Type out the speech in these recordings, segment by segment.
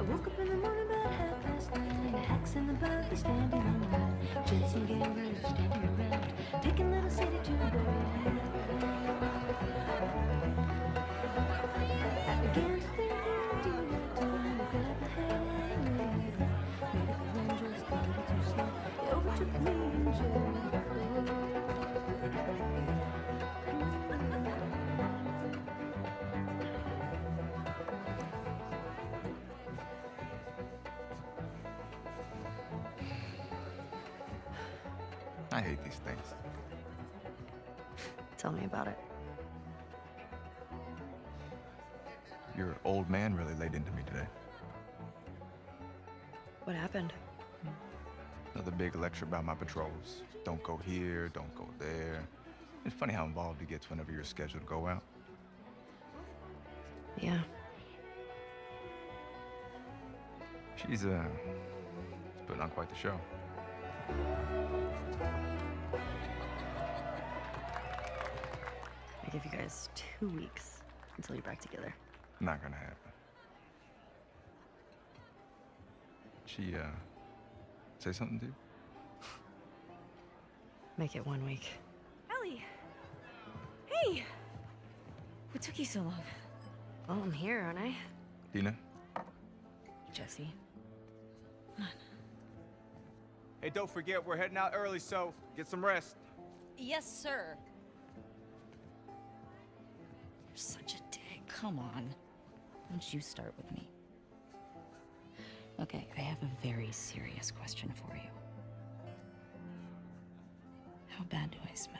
I woke up in the morning about half past nine. The hacks and the buggy standing in line. Jensen gamblers standing around, picking little city to bury. I Tell me about it. Your old man really laid into me today. What happened? Another big lecture about my patrols. Don't go here, don't go there. It's funny how involved he gets whenever you're scheduled to go out. Yeah. She's, uh, putting on quite the show. I give you guys two weeks until you're back together. Not gonna happen. She, uh, say something to you? Make it one week. Ellie! Hey! What took you so long? Well, I'm here, aren't I? Dina? Jesse. Come on. Hey, don't forget, we're heading out early, so get some rest. Yes, sir. Such a dick. Come on. Why don't you start with me? Okay, I have a very serious question for you. How bad do I smell?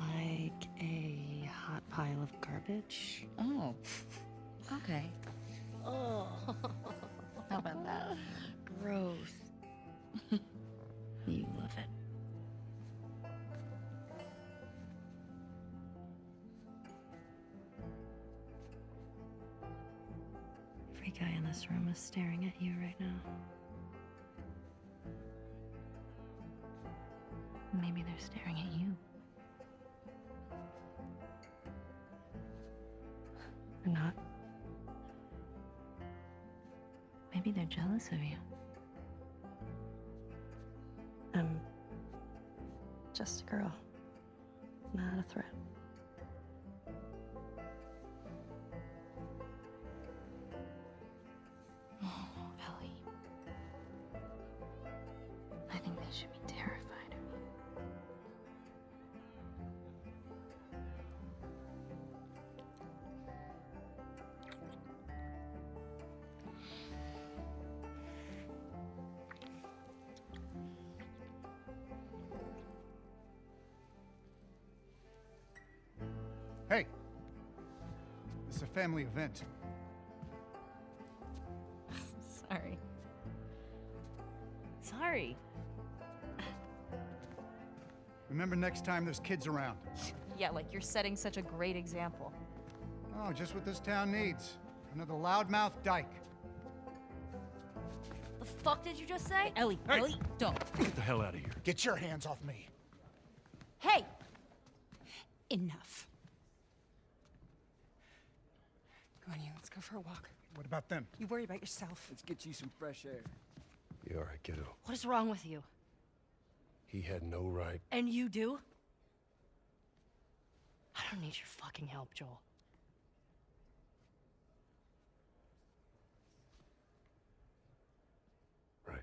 Like a hot pile of garbage? Oh, okay. Oh, how about that? Gross. You love it. This room is staring at you right now. Maybe they're staring at you. Or not. Maybe they're jealous of you. I'm just a girl, not a threat. Family event. Sorry. Sorry. Remember next time there's kids around. Yeah, like you're setting such a great example. Oh, just what this town needs. Another loudmouth dyke. The fuck did you just say? Ellie, Ellie, don't. Get the hell out of here. Get your hands off me. Hey! Enough. Come on, you. Let's go for a walk. What about them? You worry about yourself. Let's get you some fresh air. You all right, kiddo? What is wrong with you? He had no right. And you do? I don't need your fucking help, Joel. Right.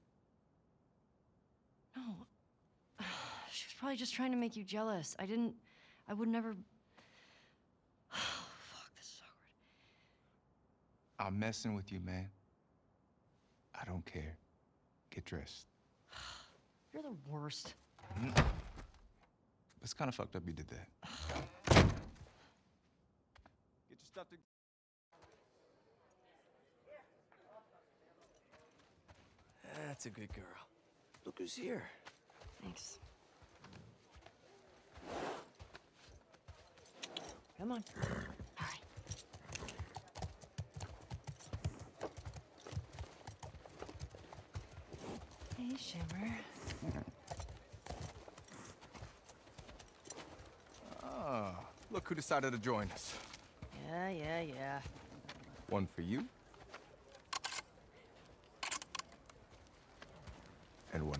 No. She was probably just trying to make you jealous. I didn't. I would never. Fuck, this is awkward. I'm messing with you, man. I don't care. Get dressed. You're the worst. Mm. It's kind of fucked up you did that. Get your stuff to. That's a good girl. Look who's here. Thanks. Come on. All right. Hey, Shimmer. Ah, look who decided to join us. Yeah, yeah, yeah. One for you. And one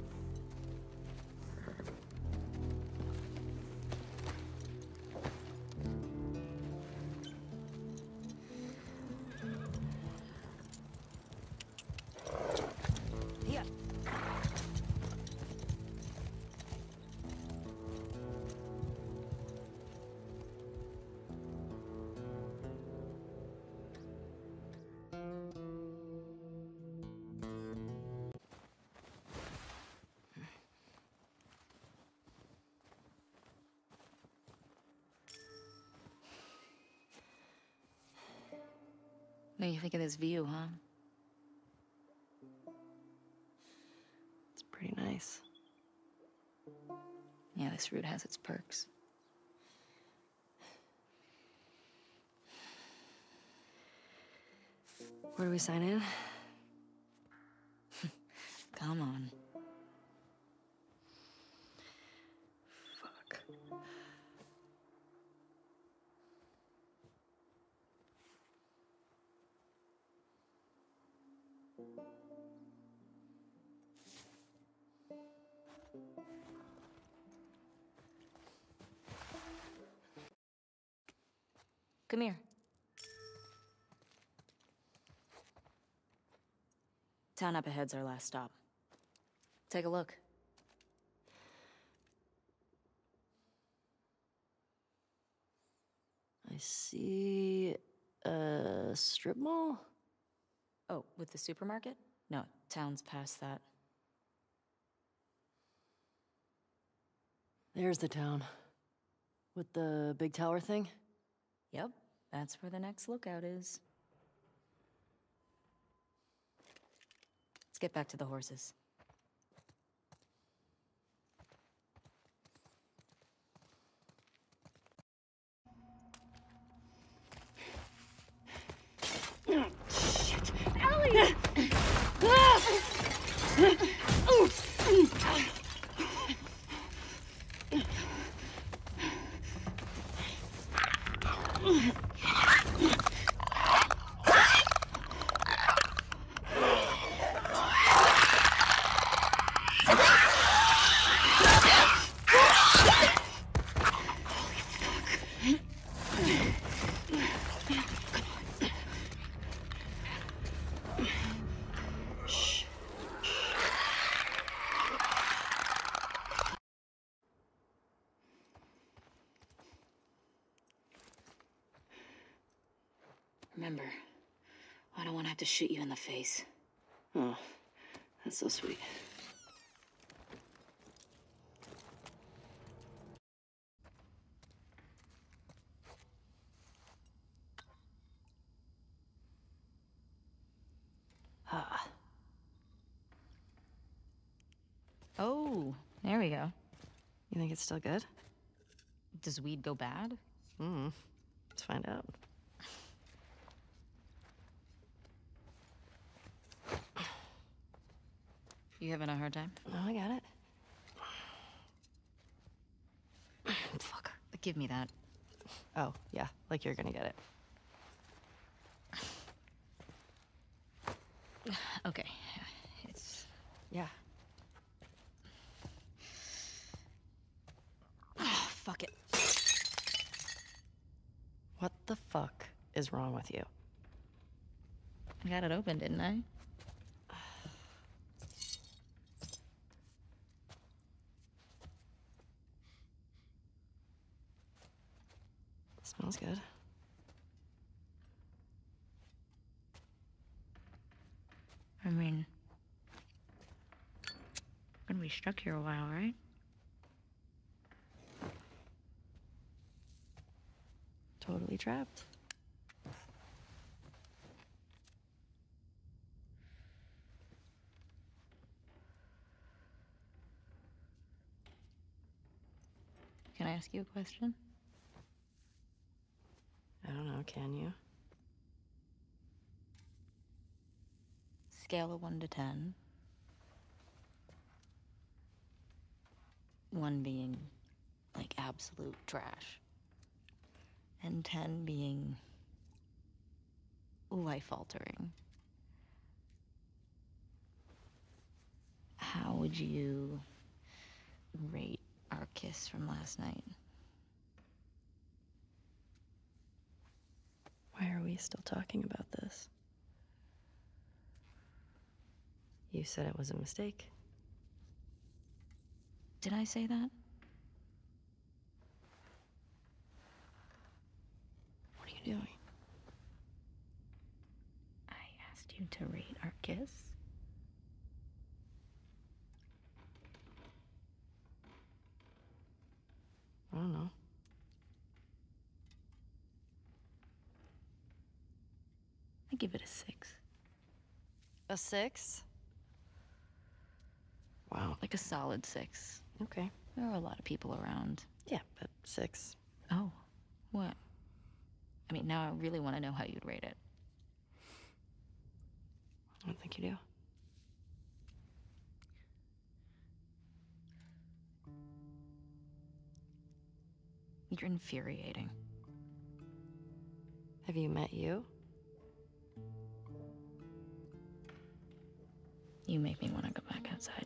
What do you think of this view, huh? It's pretty nice. Yeah, this route has its perks. Where do we sign in? Come on. Come here. Town up ahead's our last stop. Take a look. I see a strip mall. Oh, with the supermarket? No, town's past that. There's the town. With the big tower thing. Yep, that's where the next lookout is. Let's get back to the horses. Remember, I don't want to have to shoot you in the face. Oh, that's so sweet. Ah, Oh, there we go. you think it's still good? Does weed go bad? Hmm. Let's find out. You having a hard time? No, I got it. Fuck. Give me that. Oh, yeah, like you're gonna get it. Okay. It's. Yeah. Oh, fuck it. What the fuck is wrong with you? I got it open, didn't I? Smells good. I mean, gonna be stuck here a while, right? Totally trapped. Can I ask you a question? Can you? Scale of 1 to 10. 1 being like absolute trash. And 10 being life altering. How would you rate our kiss from last night? Why are we still talking about this? You said it was a mistake. Did I say that? What are you doing? I asked you to rate our kiss. I don't know. Give it a 6. A six? Wow. Like a solid 6. Okay. There are a lot of people around. Yeah, but six. Oh, what? I mean, now I really want to know how you'd rate it. I don't think you do. You're infuriating. Have you met you? You make me want to go back outside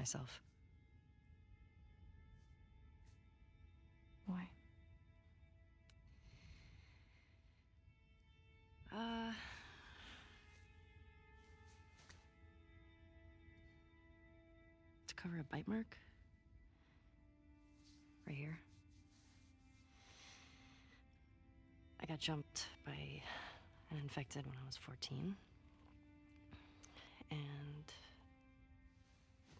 myself. Why? Uh. To cover a bite mark. Right here. I got jumped by an infected when I was 14.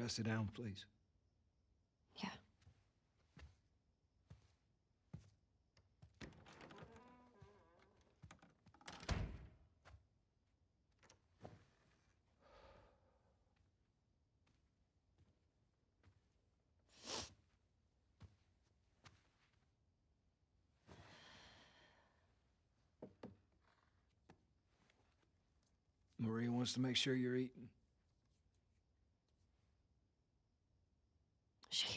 Could I sit down, please? Yeah. Maria wants to make sure you're eating. She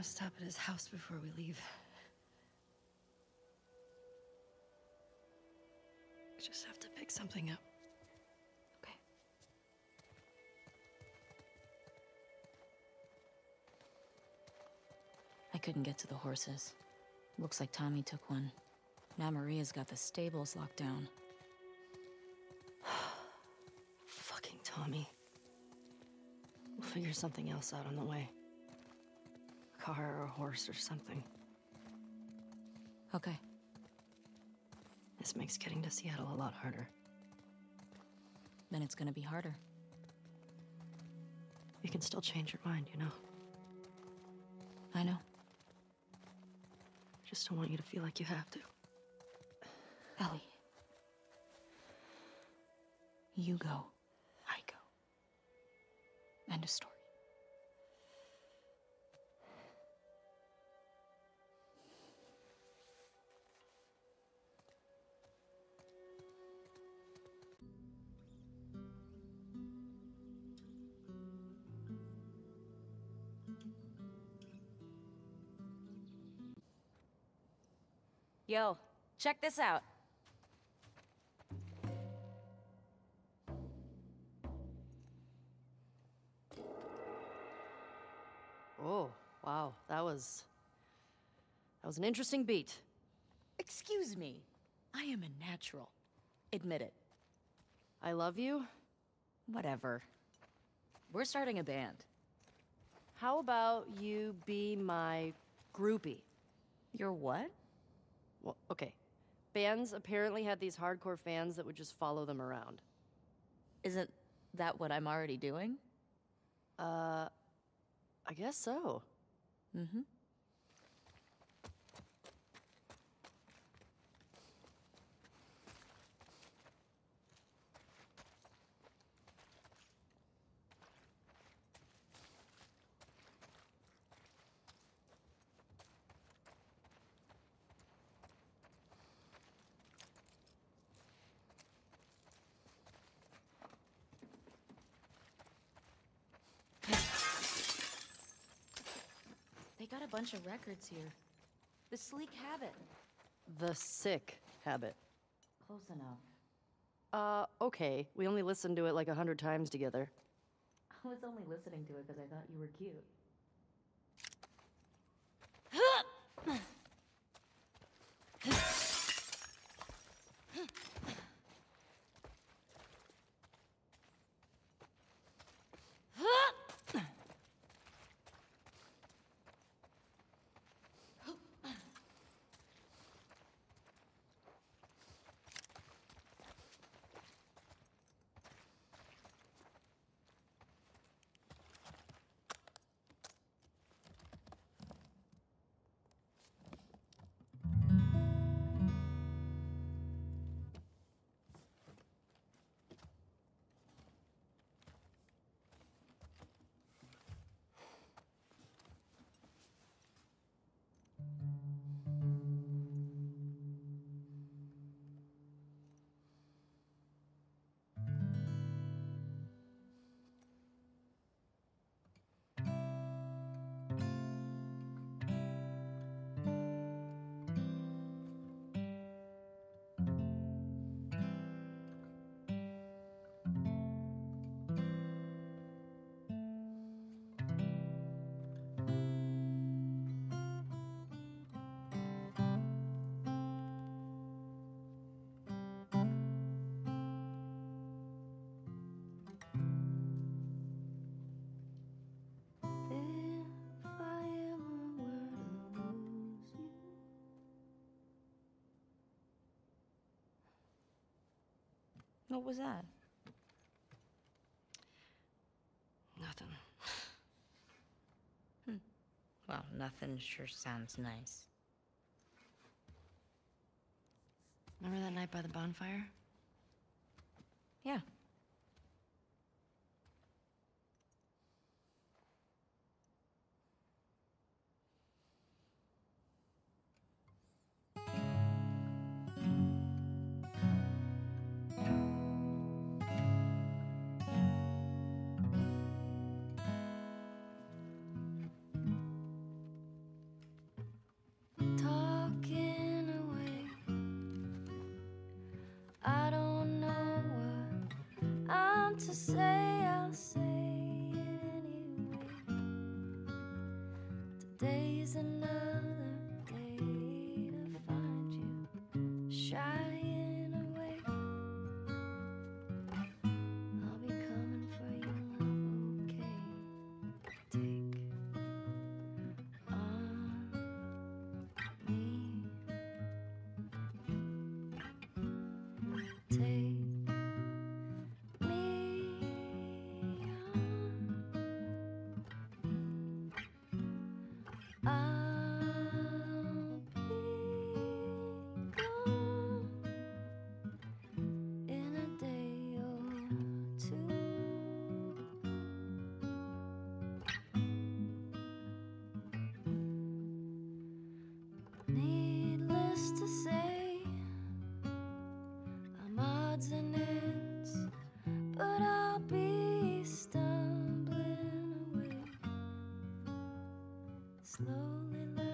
To stop at his house before we leave. I just have to pick something up. Okay. I couldn't get to the horses. Looks like Tommy took one. Now Maria's got the stables locked down. Fucking Tommy. We'll figure something else out on the way. A car or a horse or something. Okay. This makes getting to Seattle a lot harder. Then it's gonna be harder. You can still change your mind, you know? I know. I just don't want you to feel like you have to. Ellie. You go. I go. End of story. Yo, check this out. Oh, wow. That was. That was an interesting beat. Excuse me. I am a natural. Admit it. I love you. Whatever. We're starting a band. How about you be my groupie? You're what? Well, okay. Bands apparently had these hardcore fans that would just follow them around. Isn't that what I'm already doing? Uh, I guess so. Mm-hmm. They got a bunch of records here. The Sleek Habit. The sick habit. Close enough. Uh, okay. We only listened to it like a hundred times together. I was only listening to it because I thought you were cute. What was that? Nothing. Hmm. Well, nothing sure sounds nice. Remember that night by the bonfire? Slowly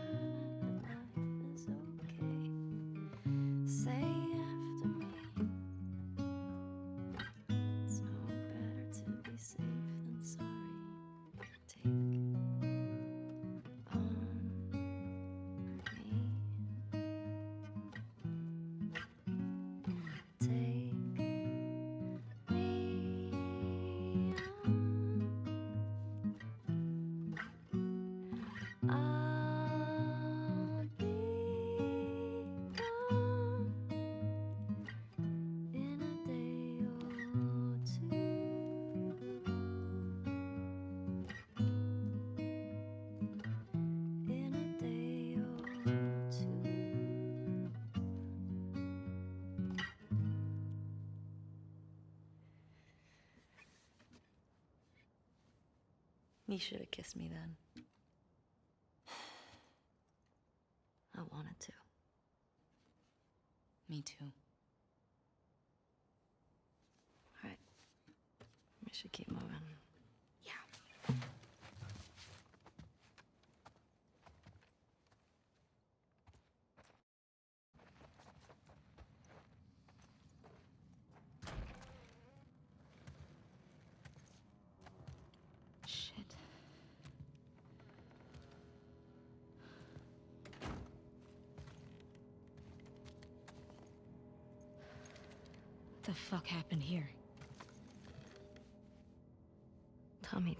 You should have kissed me then.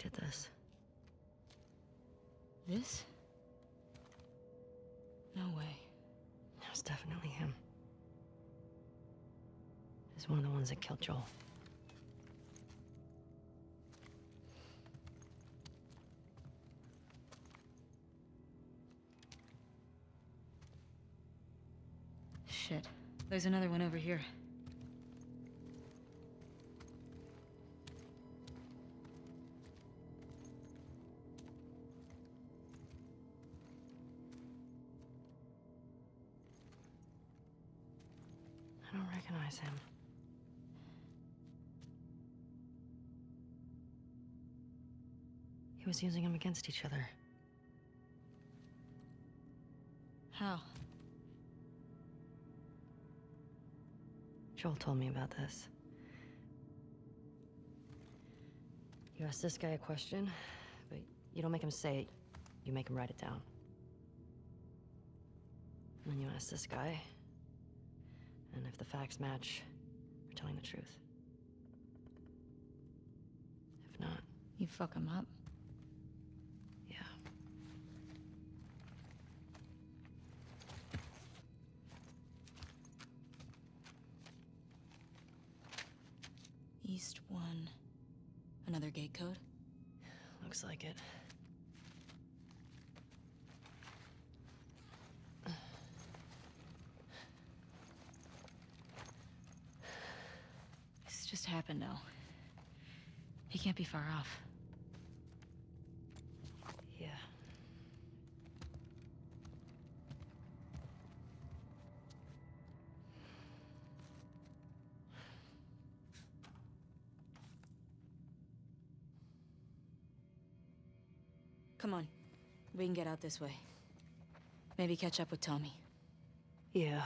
Did this. This? No way. It was definitely him. He's one of the ones that killed Joel. Shit. There's another one over here. Was using them against each other. How? Joel told me about this. You ask this guy a question, but you don't make him say it, you make him write it down. And then you ask this guy, and if the facts match, you're telling the truth. If not, You fuck him up. East 1. Another gate code? Looks like it. This just happened now. He can't be far off. We can get out this way. Maybe catch up with Tommy. Yeah.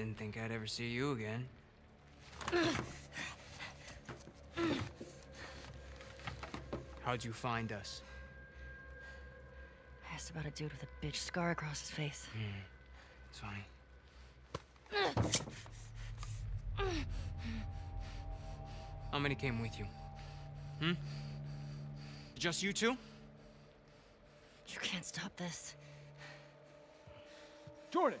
Didn't think I'd ever see you again. How'd you find us? I asked about a dude with a bitch scar across his face. It's funny. How many came with you? Hmm? Just you two? You can't stop this. Jordan!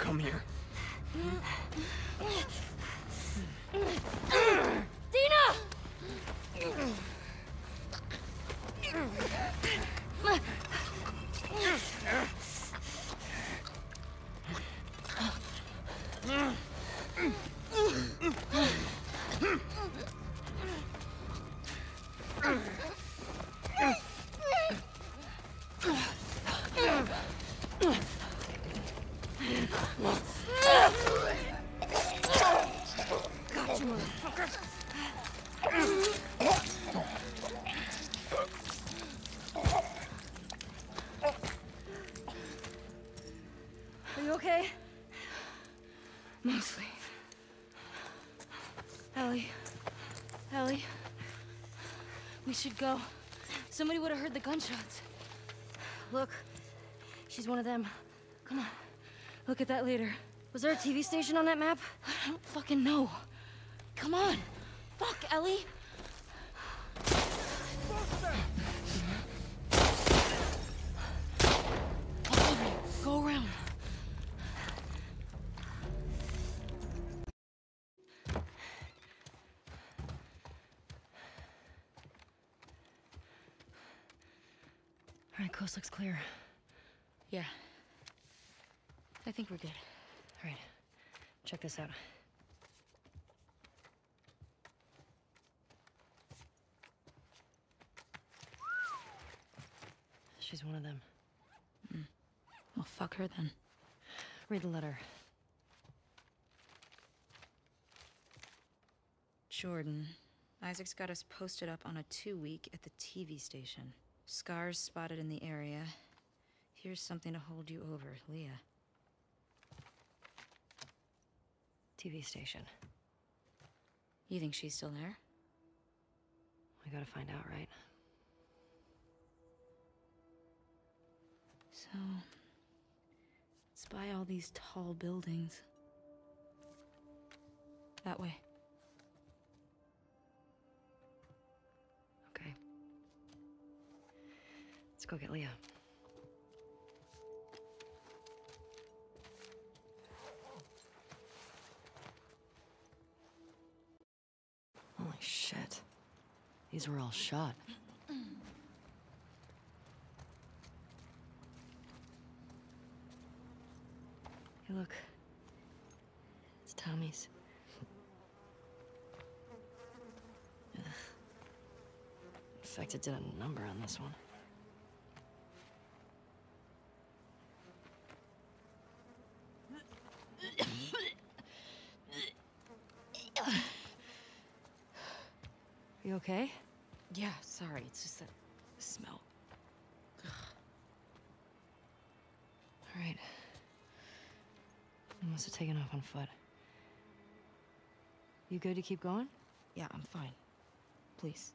Come here. Dina! Go. Somebody would have heard the gunshots. Look, she's one of them. Come on. Look at that later. Was there a TV station on that map? I don't fucking know. Come on. Fuck, Ellie. This out. She's one of them. Hmm. Well, fuck her then. Read the letter. Jordan, Isaac's got us posted up on a two week at the TV station. Scars spotted in the area. Here's something to hold you over, Leah. TV station. You think she's still there? We gotta find out, right? So. Spy all these tall buildings. That way. Okay. Let's go get Leah. These were all shot. Hey, look. It's Tommy's. Ugh. Infected did a number on this one. You okay? Yeah, sorry. It's just that smell. All right. You must have taken off on foot. You good to keep going? Yeah, I'm fine. Please.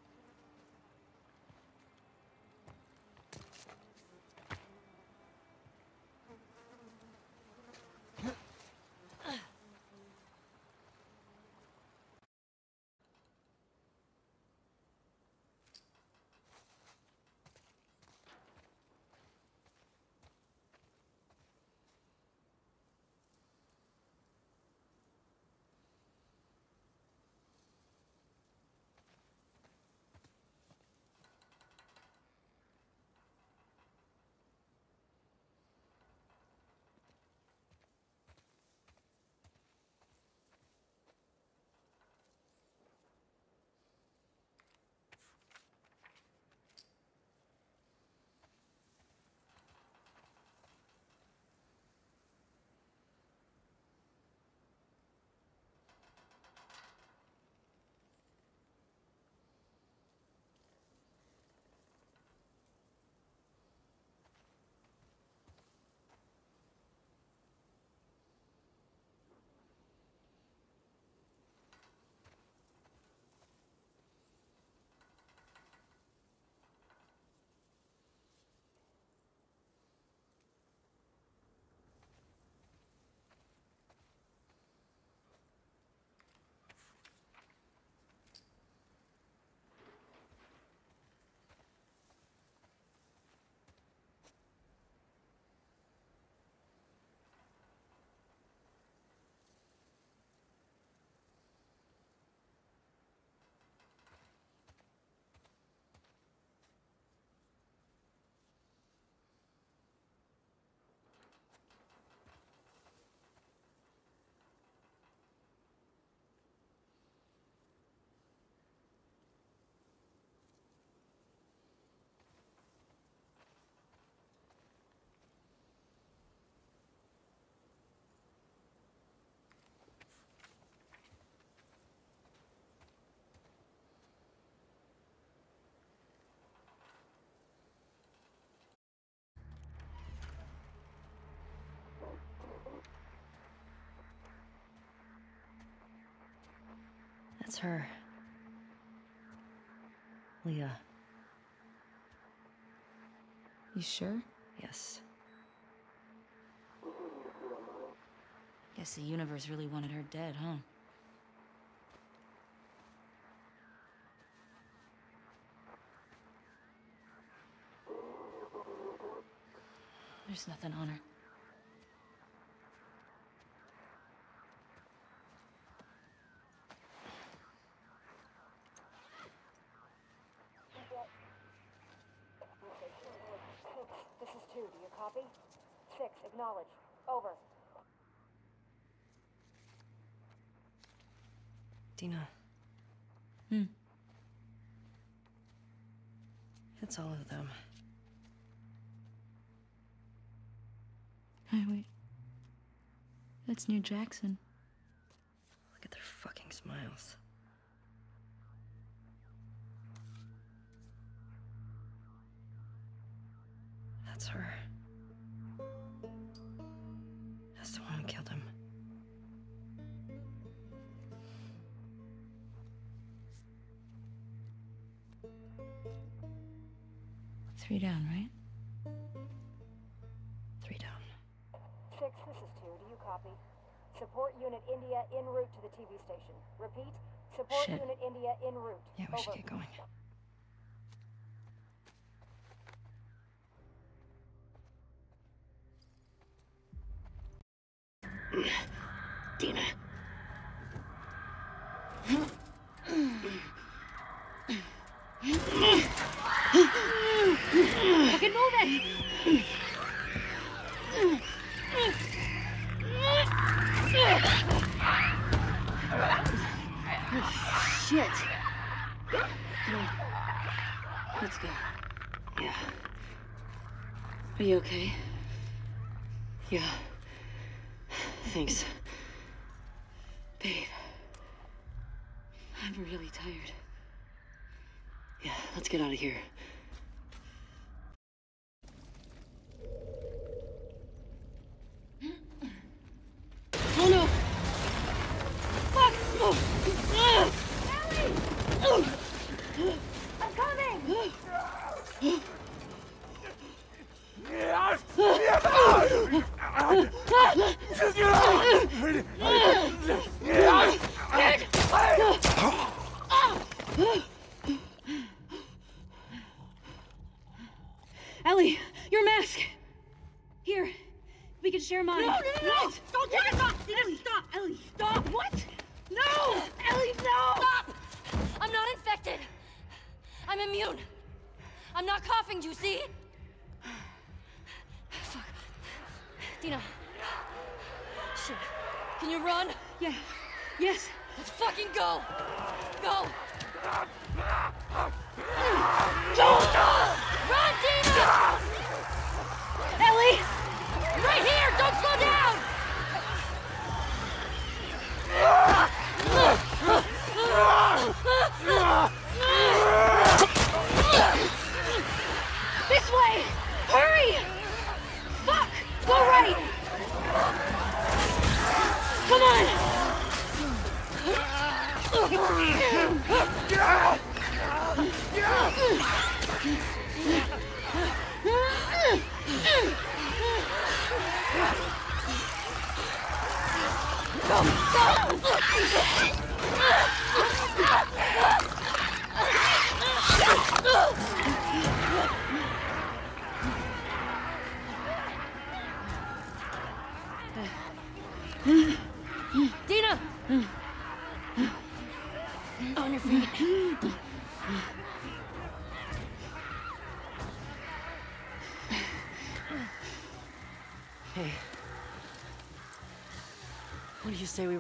Her. Leah. You sure? Yes. Guess the universe really wanted her dead, huh? There's nothing on her. This is two. Do you copy? Six, acknowledge. Over. Dina. Hmm. It's all of them. Wait. That's near Jackson. Look at their fucking smiles. station. Repeat, support Shit. unit India en route. Yeah, we Over. should get going.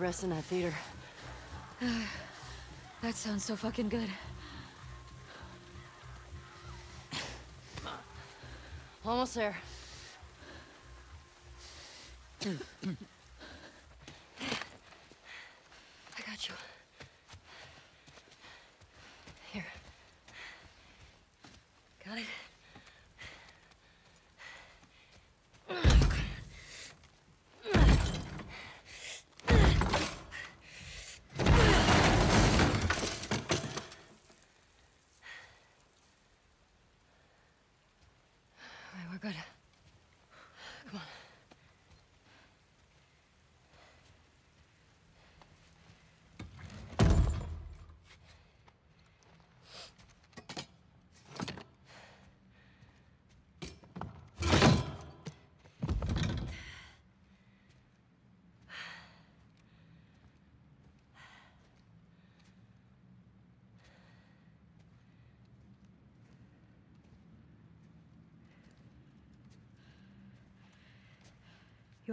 rest in that theater. that sounds so fucking good. Almost there.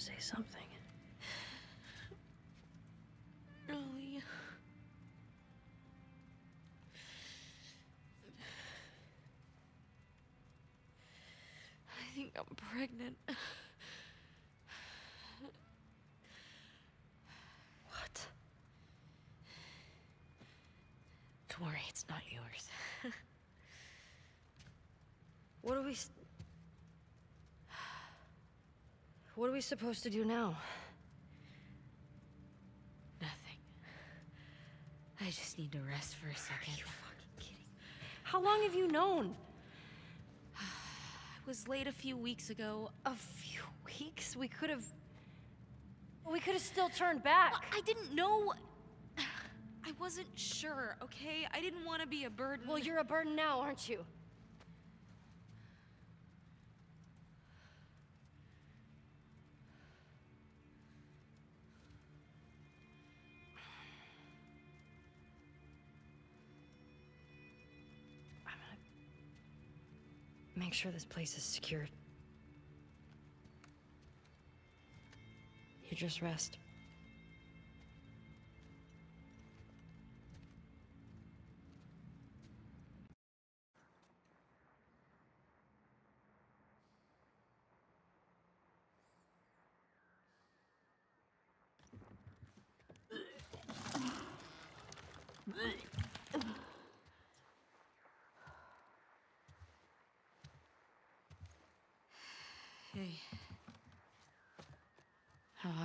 Say something? Ellie. I think I'm pregnant. What? Don't worry, it's not yours. What are we. What are we supposed to do now? Nothing. I just need to rest for a second. you fucking kidding? How long have you known? I was late a few weeks ago. A few weeks? We could have. We could have still turned back. I didn't know. I wasn't sure, okay? I didn't want to be a burden. Well, you're a burden now, aren't you? Make sure this place is secured. You just rest.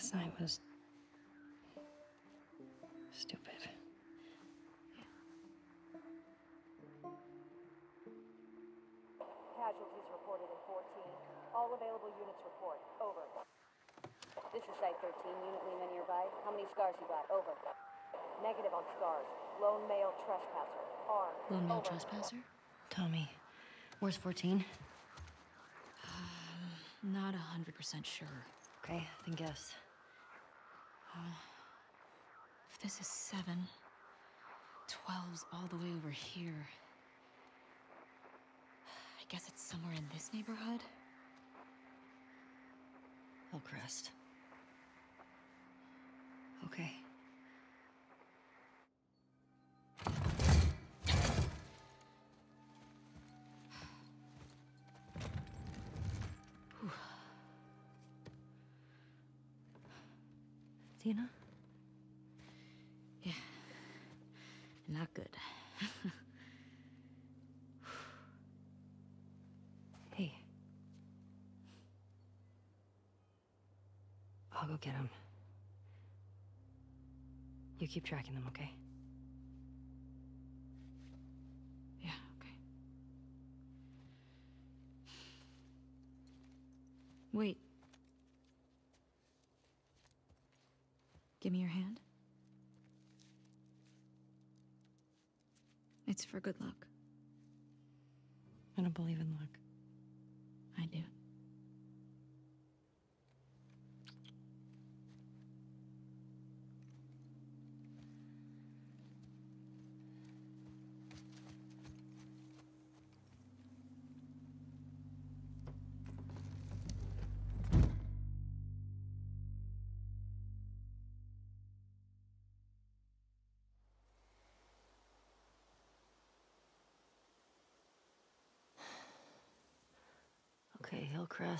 Last night was. stupid. Casualties reported in 14. All available units report. Over. This is Site 13. Unit Lima nearby. How many scars you got? Over. Negative on scars. Lone male trespasser. Armed. Lone male Over. trespasser? Tommy, where's 14? Um, not a hundred percent sure. Okay, then guess. If this is seven, 12's all the way over here. I guess it's somewhere in this neighborhood. Hillcrest. Okay. Dina? Yeah. Not good. Hey. I'll go get him. You keep tracking them, okay? Yeah, okay. Wait. Give me your hand. It's for good luck. I don't believe in luck. I do.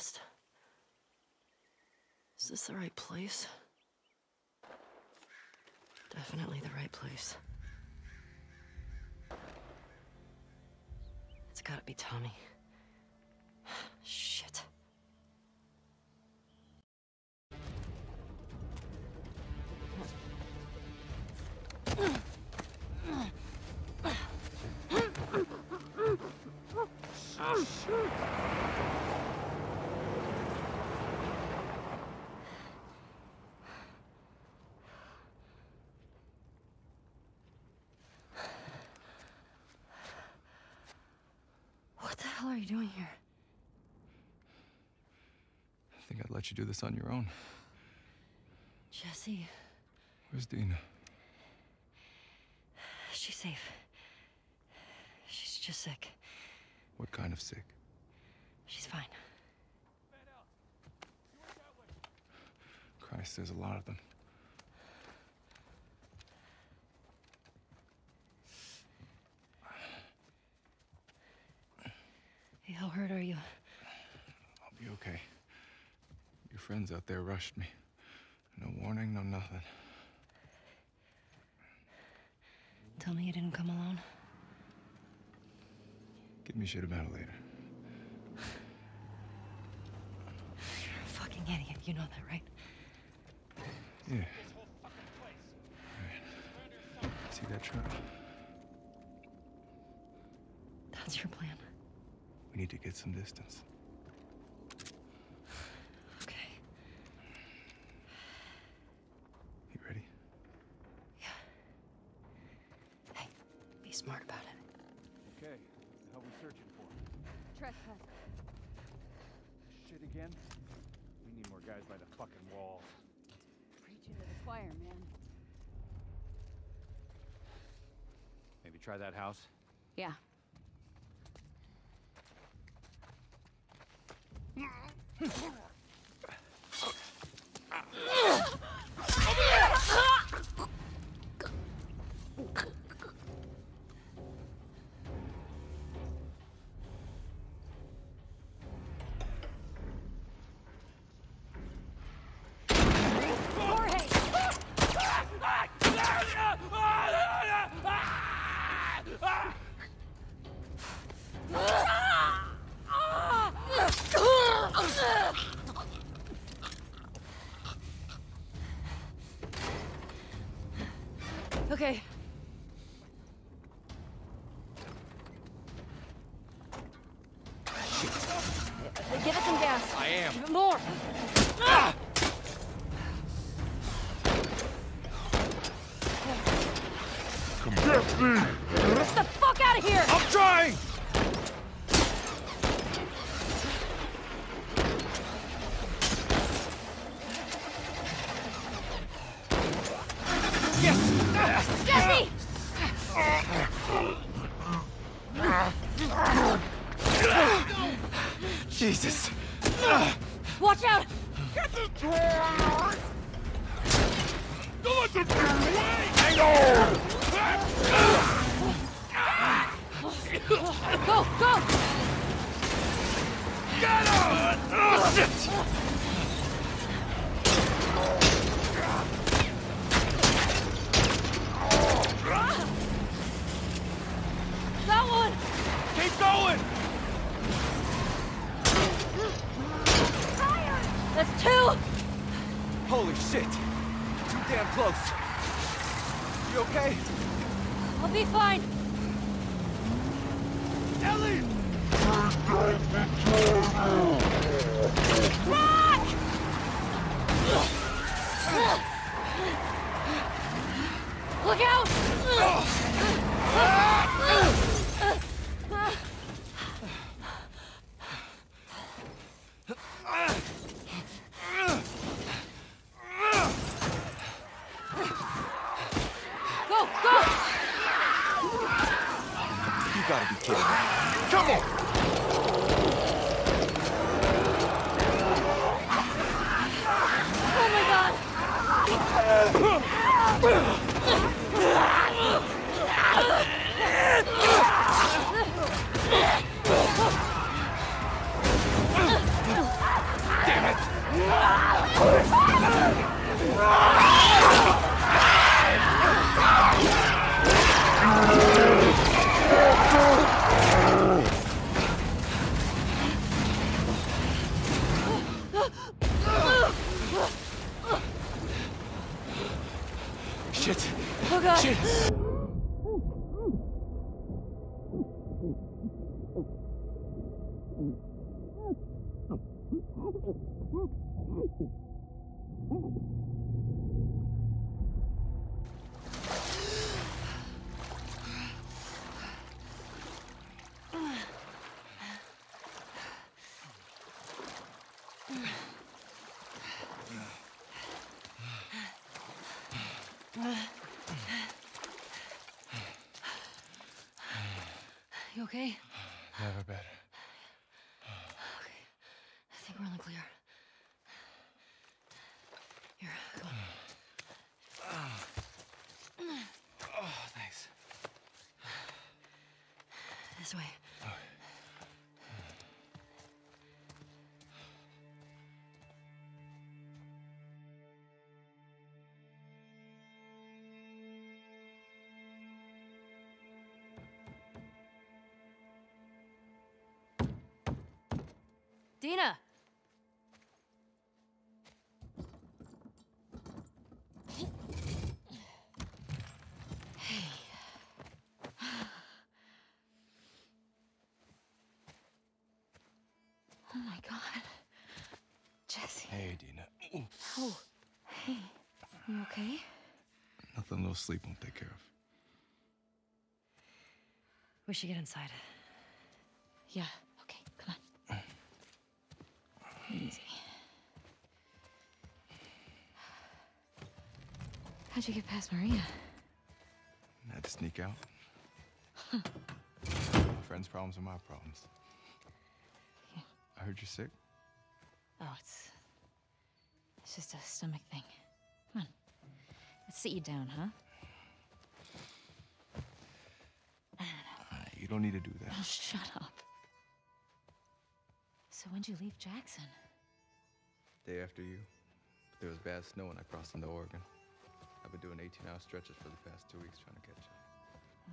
Is this the right place? Definitely the right place. It's gotta be Tommy. Shit. You doing here? I think I'd let you do this on your own. Jesse, Where's Dina? she's safe. She's just sick. What kind of sick? She's fine. Christ, there's a lot of them. Hurt are you? I'll be okay. Your friends out there rushed me. No warning, no nothing. Tell me you didn't come alone. Give me shit about it later. You're a fucking idiot. You know that, right? Yeah. See that truck? That's your plan. Need to get some distance. Jesus. Watch out! Get the! Don't let them get away! Hang on! Go, go! Get him! Oh, shit! That one! Keep going! Holy shit! Too damn close. You okay? I'll be fine. Ellie! Look out! Ah! Dina! Oh my god. Jesse. Hey, Dina. Oh. Hey. You okay? Nothing a little sleep won't take care of. We should get inside. Yeah. Okay, come on. Easy. How'd you get past Maria? I had to sneak out. My friend's problems are my problems. I heard you're sick. Oh, it's. It's just a stomach thing. Come on. Let's sit you down, huh? Uh, you don't need to do that. Oh, shut up. So when'd you leave Jackson? Day after you, But there was bad snow when I crossed into Oregon. I've been doing 18-hour stretches for the past two weeks trying to catch you.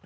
What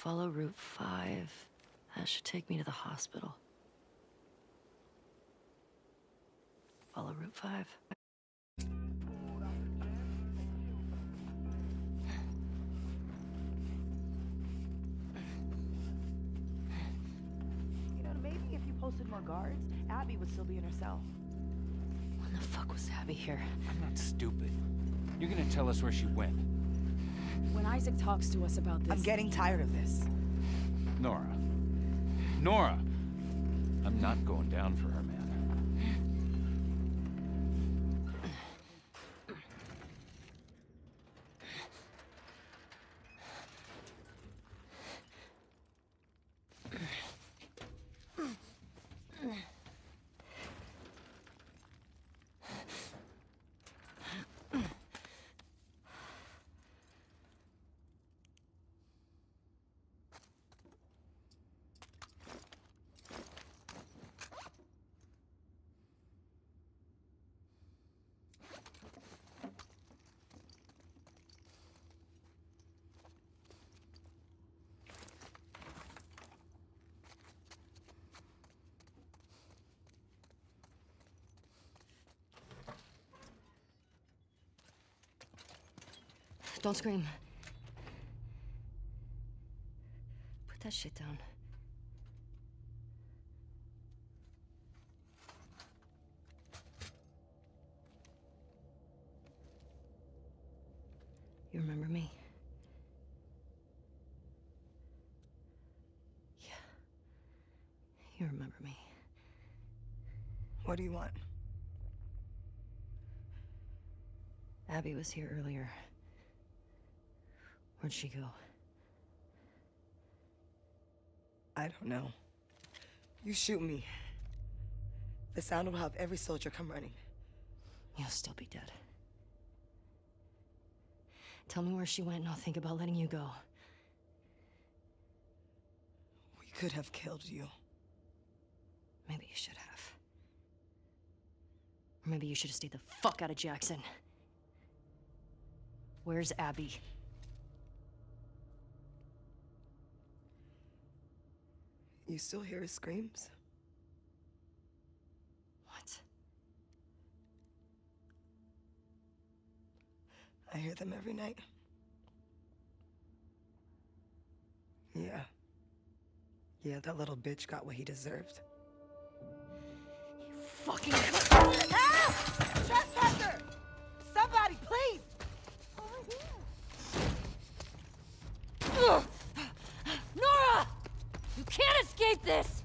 Follow Route 5, that should take me to the hospital. Follow Route 5. You know, maybe if you posted more guards, Abby would still be in her cell. When the fuck was Abby here? I'm not stupid. You're gonna tell us where she went. When Isaac talks to us about this... I'm getting tired of this. Nora. Nora! I'm not going down for her, man. Don't scream. Put that shit down. You remember me? Yeah. You remember me. What do you want? Abby was here earlier. Where'd she go? I don't know. You shoot me. The sound will have every soldier come running. You'll still be dead. Tell me where she went and I'll think about letting you go. We could have killed you. Maybe you should have. Or maybe you should have stayed the fuck out of Jackson. Where's Abby? You still hear his screams? What? I hear them every night. Yeah. Yeah, that little bitch got what he deserved. Fucking. Ah! Trespasser! Somebody, please! Ugh! Nora! You can't this!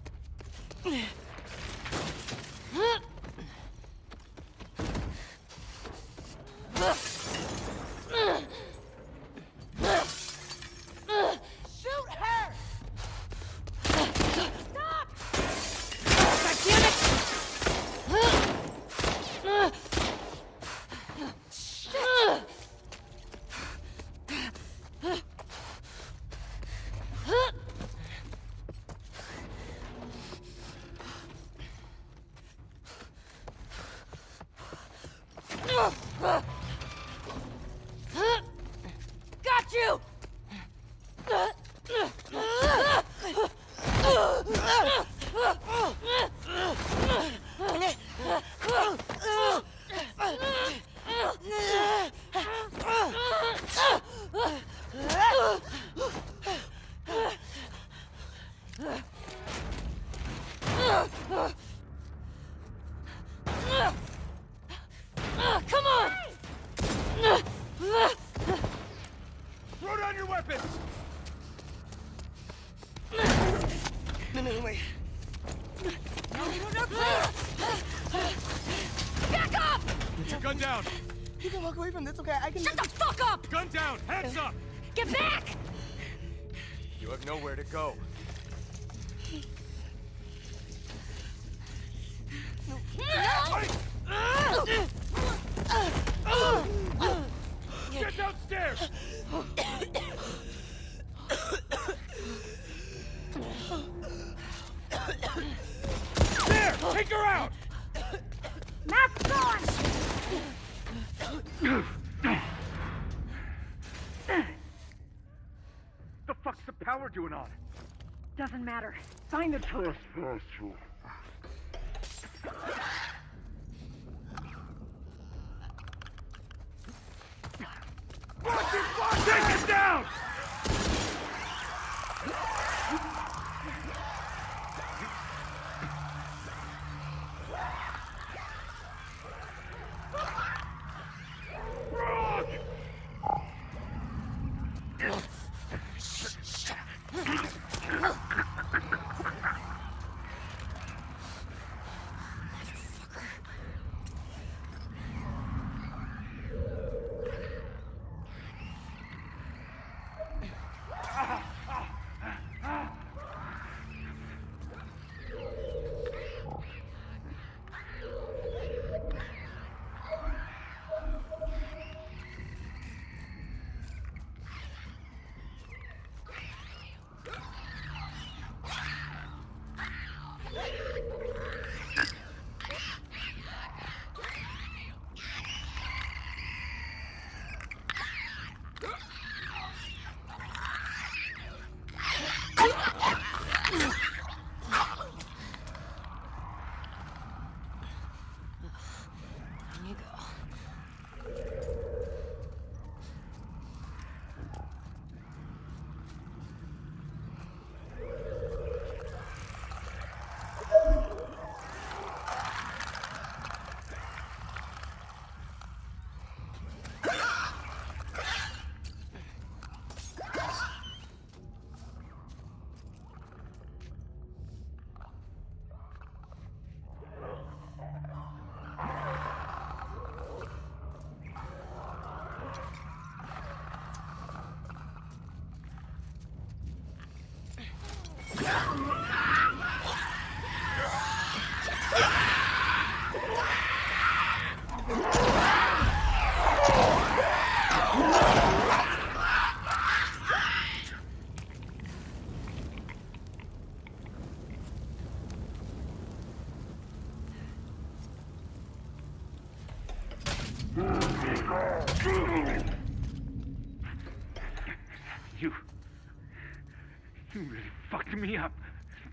matter. Find the truth.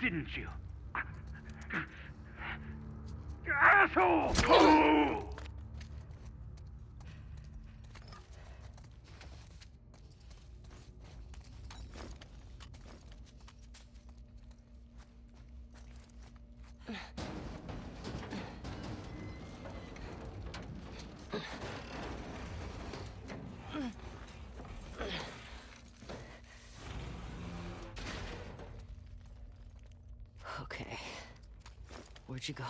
didn't you? Okay. Where'd you go?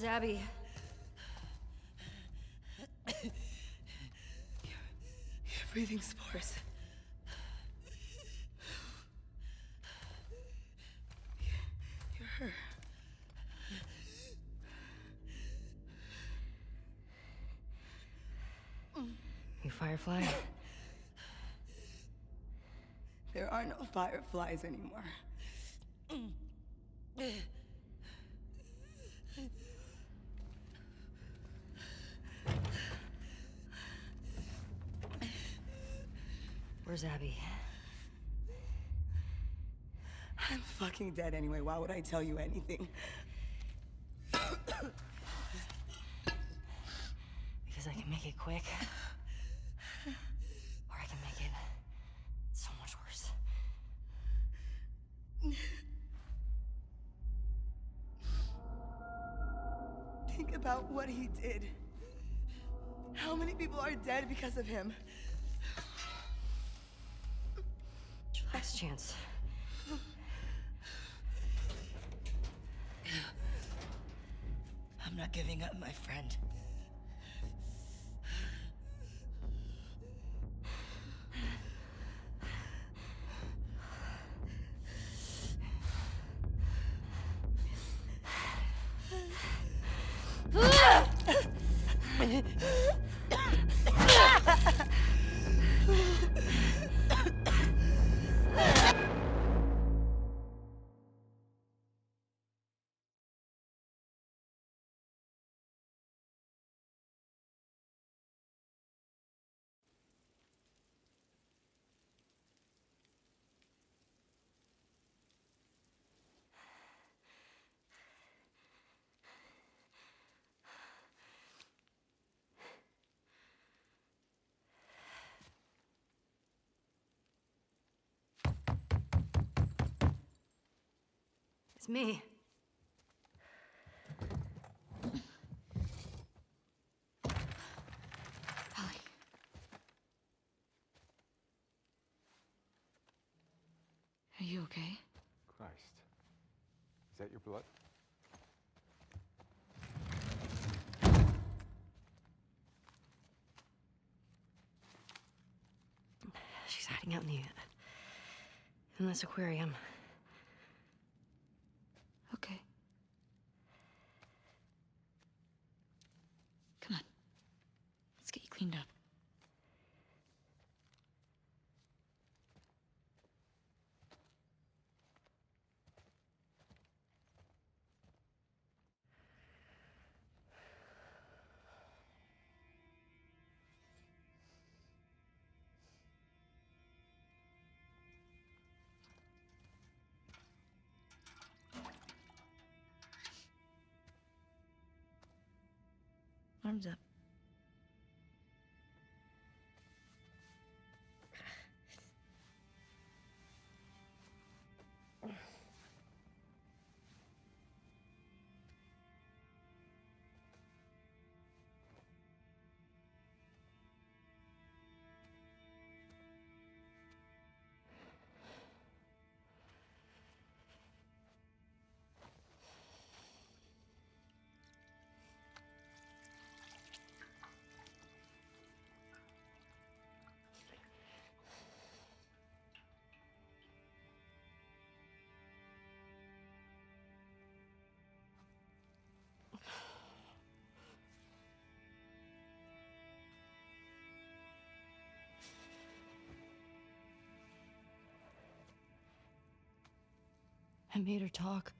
Where's Abby? You're breathing spores. You're her. You Firefly? There are no fireflies anymore. Where's Abby? I'm anyway. Why would I tell you anything? Because I can make it quick. Or I can make it so much worse. Think about what he did. How many people are dead because of him? Last chance. I'm not giving up, my friend. It's me. Are you okay? Christ. Is that your blood? She's hiding out in the in this aquarium. Okay. Come on. Let's get you cleaned up. Arms up. I made her talk.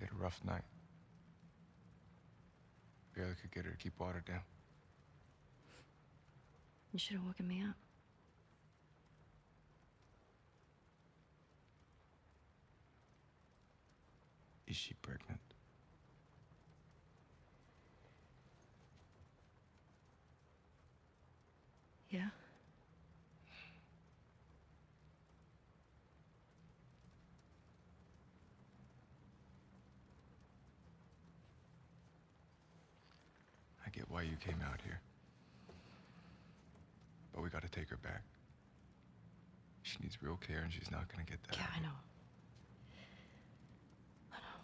She had a rough night. Barely could get her to keep water down. You should have woken me up. Is she pregnant? Yeah? I get why you came out here. But we gotta take her back. She needs real care and she's not gonna get that. Yeah, I know. I know.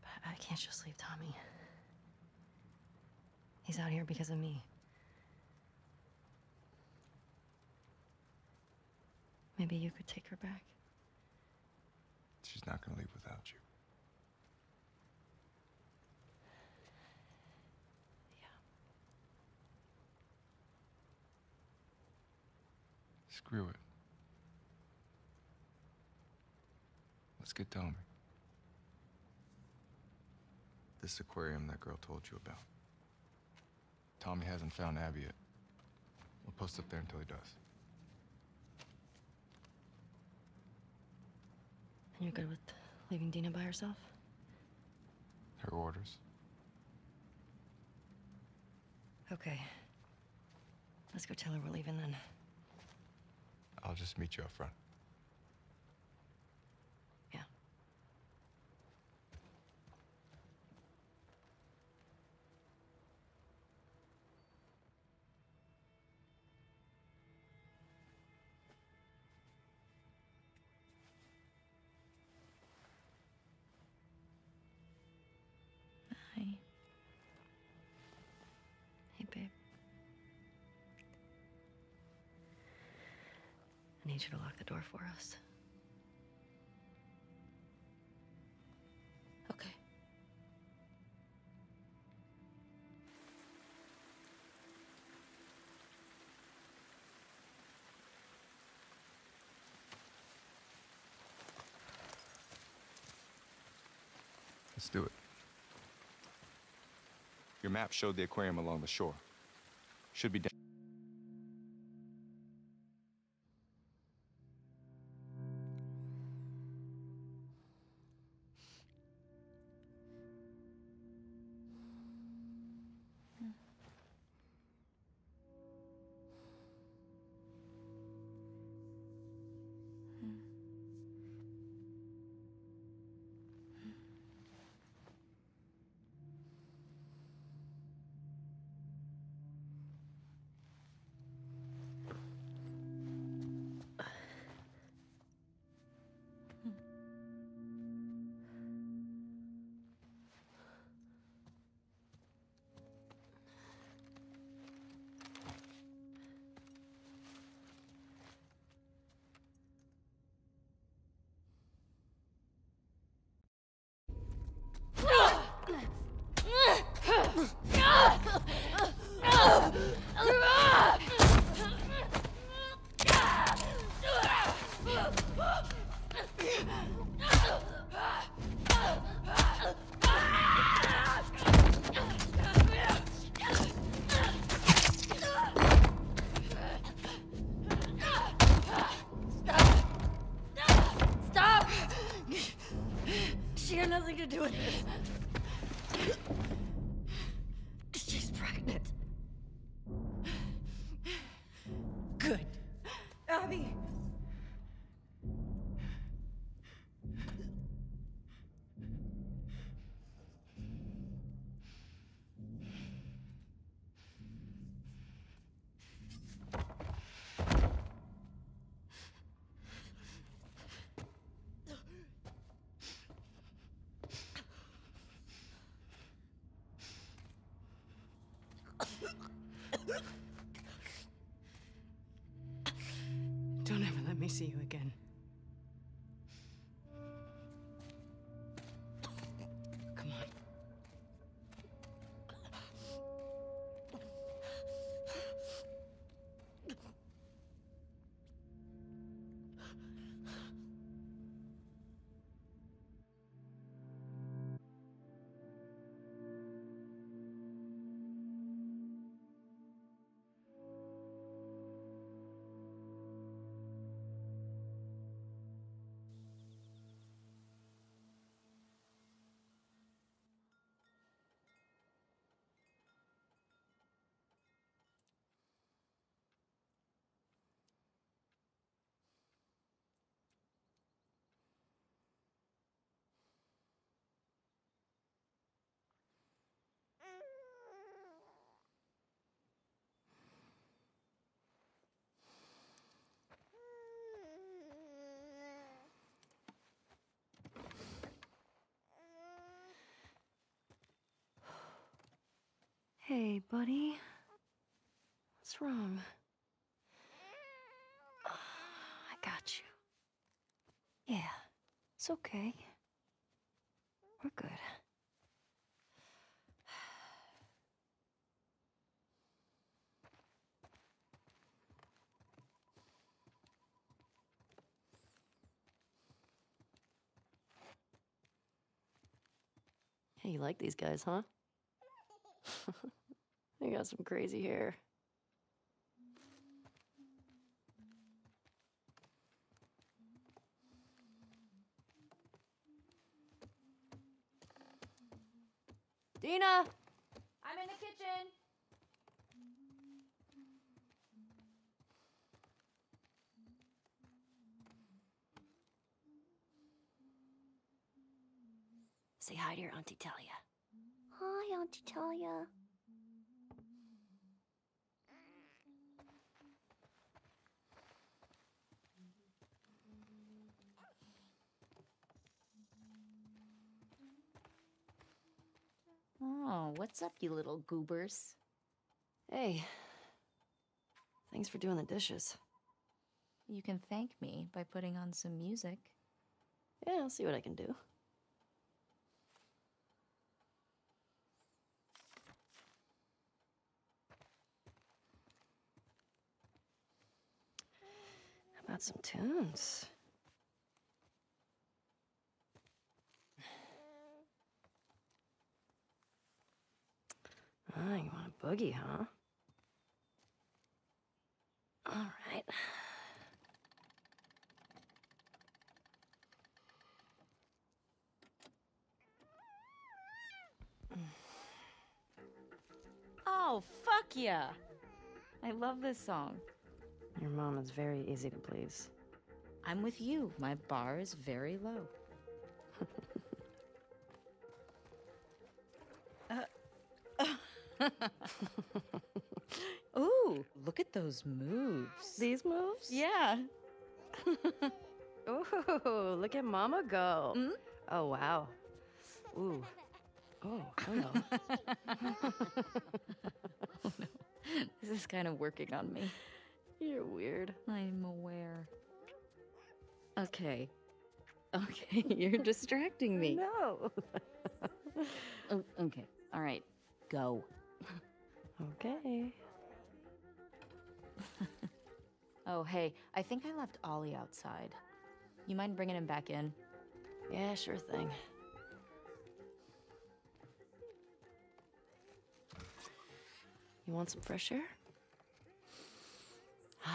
But I can't just leave Tommy. He's out here because of me. Maybe you could take her back. She's not gonna leave without you. Screw it. Let's get Tommy. This aquarium that girl told you about. Tommy hasn't found Abby yet. We'll post up there until he does. And you're good with leaving Dina by herself? Her orders. Okay. Let's go tell her we're leaving then. I'll just meet you up front. I you to lock the door for us. Okay. Let's do it. Your map showed the aquarium along the shore. Should be down. Me see you again. Buddy. What's wrong? Ah, I got you. Yeah, it's okay. We're good. Hey, you like these guys, huh? they got some crazy hair. Dina! I'm in the kitchen. Say hi to your Auntie Talia. Hi, Auntie Talia. Oh, what's up, you little goobers? Hey. Thanks for doing the dishes. You can thank me by putting on some music. Yeah, I'll see what I can do. About some tunes? Ah, you want a boogie, huh? All right. Oh, fuck yeah! I love this song. Your mom is very easy to please. I'm with you. My bar is very low. Uh, ooh, look at those moves. These moves? Yeah. Ooh, look at Mama go. Mm-hmm. Oh, wow. Ooh. Oh, oh hello. Oh, this is kind of working on me. You're weird. I'm aware. Okay. Okay, you're distracting me. No. Oh, okay. All right. Go. Okay. Oh, hey, I think I left Ollie outside. You mind bringing him back in? Yeah, sure thing. You want some fresh air?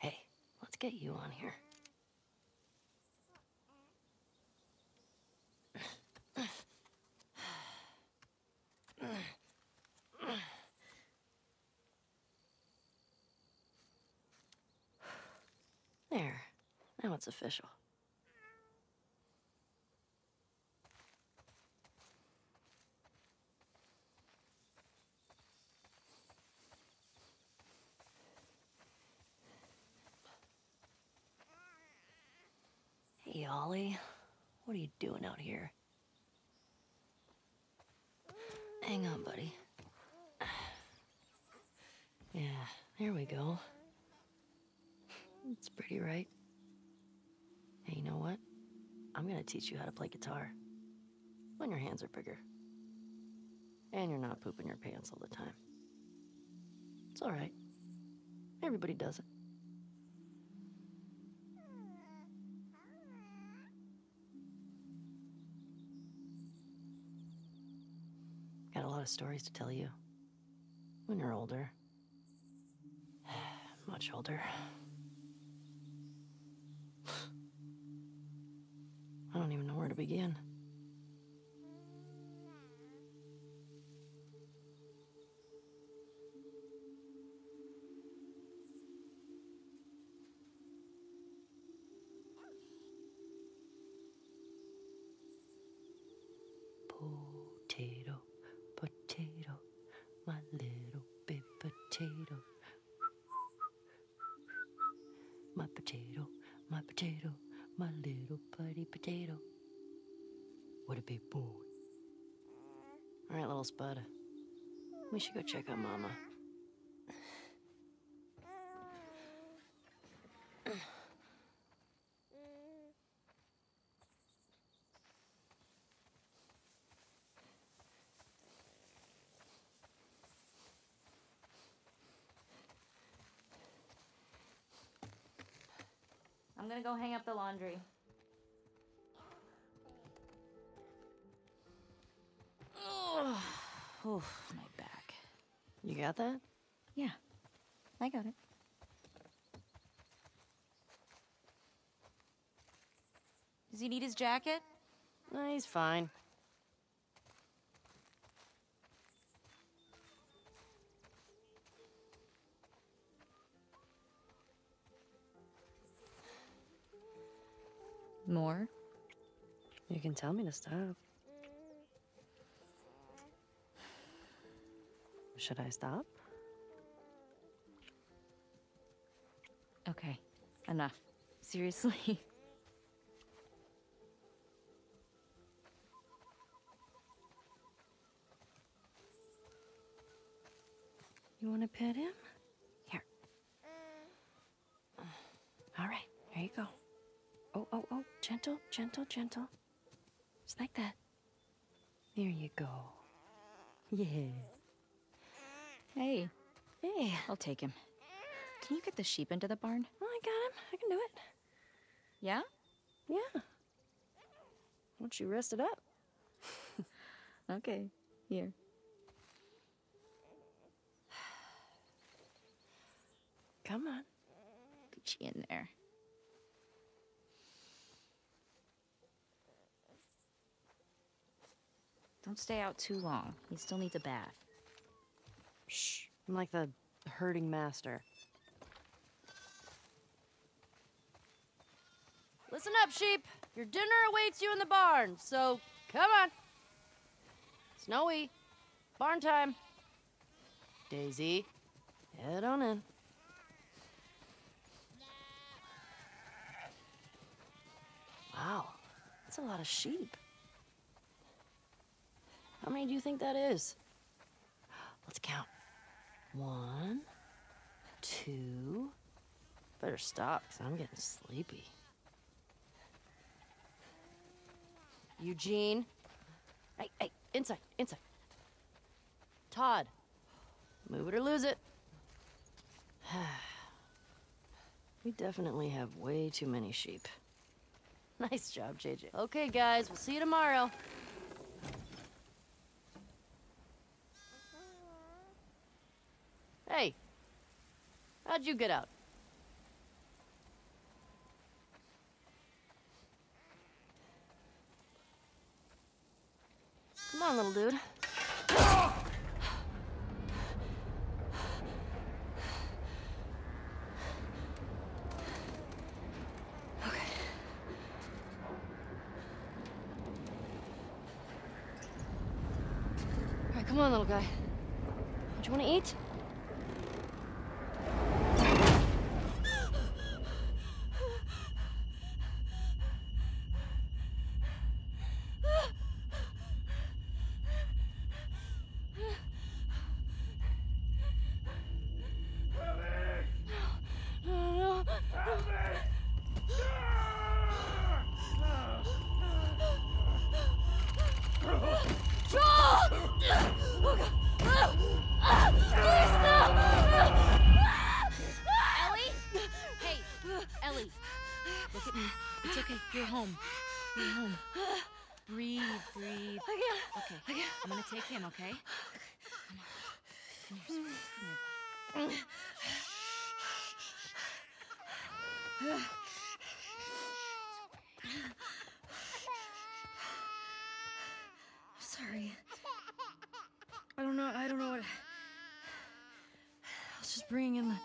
Hey, let's get you on here. There. Now it's official. Hey, Ollie. What are you doing out here? Hang on, buddy. Yeah, there we go. It's pretty, right? Hey, you know what? I'm gonna teach you how to play guitar. When your hands are bigger. And you're not pooping your pants all the time. It's alright. Everybody does it. Got a lot of stories to tell you. When you're older. Much older. I don't even know where to begin. Little Spud. We should go check on Mama. I'm gonna go hang up the laundry. Oof, my back. You got that? Yeah, I got it. Does he need his jacket? No, he's fine. More? You can tell me to stop. Should I stop? Okay, enough. Seriously. You want to pet him? Here. All right, here you go. Oh, oh, oh, gentle, gentle, gentle. Just like that. There you go. Yeah. Hey. Hey. I'll take him. Can you get the sheep into the barn? Oh, I got him. I can do it. Yeah? Yeah. Once you rest it up. Okay, here. Come on. Gucci in there. Don't stay out too long. He still needs a bath. Shh. I'm like the herding master. Listen up, sheep. Your dinner awaits you in the barn, so come on. Snowy, barn time. Daisy, head on in. Wow, that's a lot of sheep. How many do you think that is? Let's count. One, two. Better stop, because I'm getting sleepy. Eugene. Hey, hey, inside, inside. Todd. Move it or lose it. we definitely have way too many sheep. Nice job, JJ. Okay, guys, we'll see you tomorrow. Hey, how'd you get out? Come on, little dude. Come on, little guy. Don't you want to eat? Ellie? Hey, Ellie. Look at me. It's okay. You're home. You're home. Breathe, breathe. I can't. Okay. I can't. I'm gonna take him, okay? Come on. Come here. Come here. Sorry. I don't know. I don't know what. I was just bringing in the.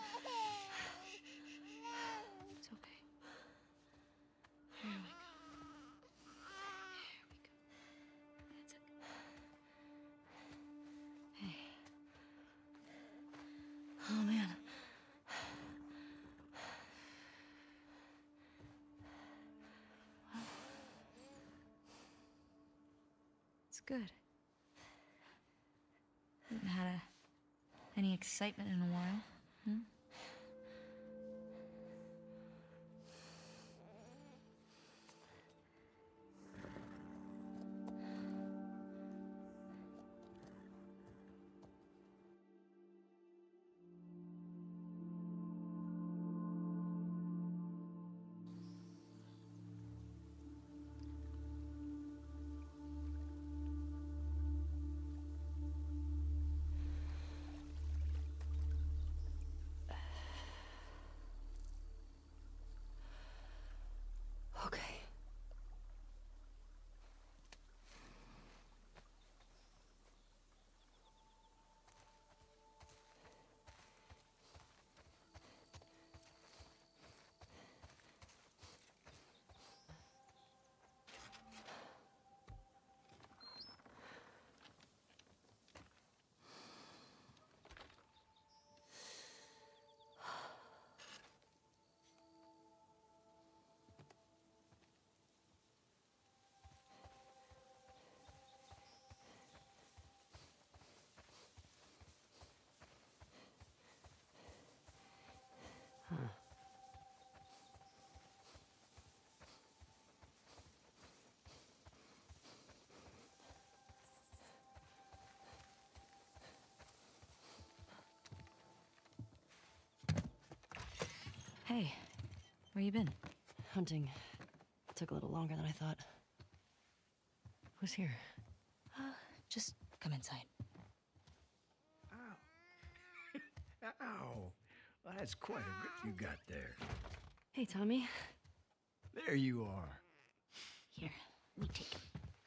Good. Haven't had a, any excitement in a while. Hmm? Hey, where you been? Hunting took a little longer than I thought. Who's here? Uh, just come inside. Ow. Well, that's quite a grip you got there. Hey, Tommy. There you are. Here, let me take him.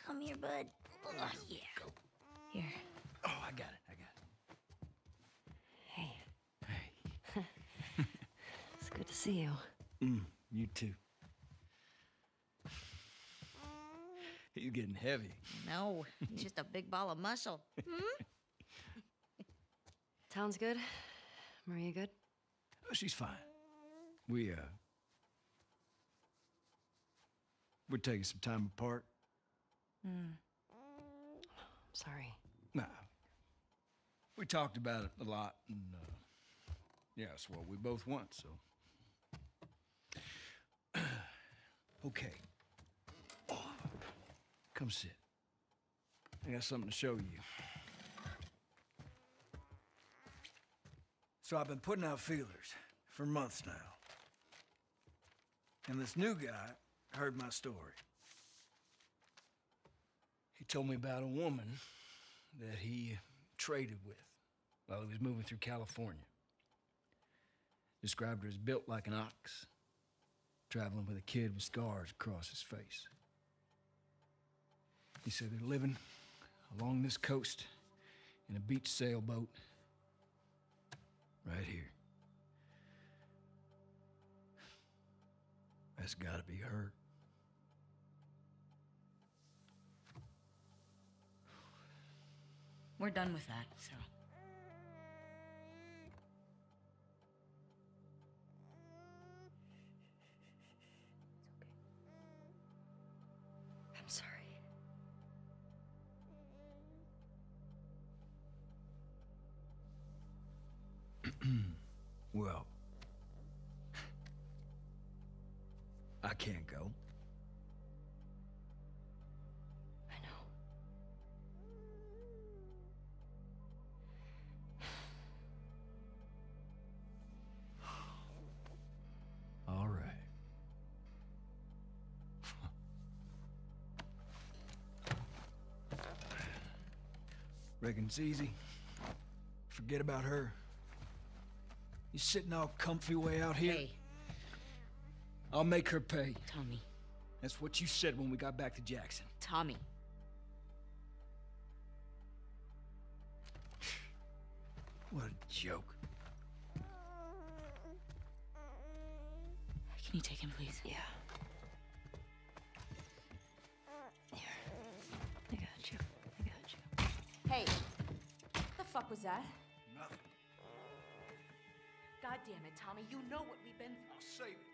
Come here, bud. Oh, yeah. Here. Oh, I got it. I got Hey. it's good to see you. it. Mm, you too. He's getting heavy. No, he's just a big ball of muscle. Hmm? Town's good? Maria good? Oh, she's fine. We, uh. We're taking some time apart. Hmm. Sorry. Nah. We talked about it a lot, and, uh. Yeah, it's what we both want, so. Okay. Come sit. I got something to show you. So I've been putting out feelers for months now. And this new guy heard my story. He told me about a woman that he traded with while he was moving through California. Described her as built like an ox, traveling with a kid with scars across his face. He said they're living along this coast in a beach sailboat right here. That's gotta be her. We're done with that, so. well, I can't go. I know. All right. Reckon it's easy. Forget about her. You sitting all comfy way out here? Hey, I'll make her pay. Tommy. That's what you said when we got back to Jackson. Tommy. What a joke. Can you take him, please? Yeah. Here. I got you. I got you. Hey, the fuck was that? God damn it, Tommy. You know what we've been through. I'll save it.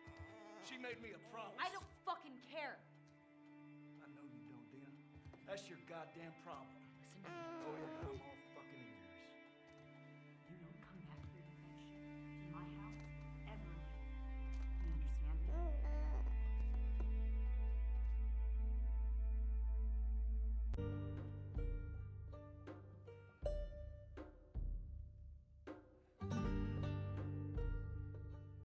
She made me a promise. I don't fucking care. I know you don't, Dina. That's your goddamn problem. Listen to me. Oh, yeah,